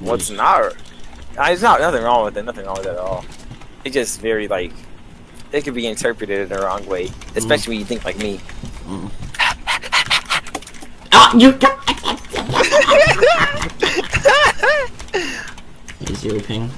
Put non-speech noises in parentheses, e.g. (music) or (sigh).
What's not? Uh, it's not nothing wrong with it. Nothing wrong with it at all. It's just very like it could be interpreted in the wrong way, especially when you think like me. Oh, (laughs) you. (laughs) Is your ping.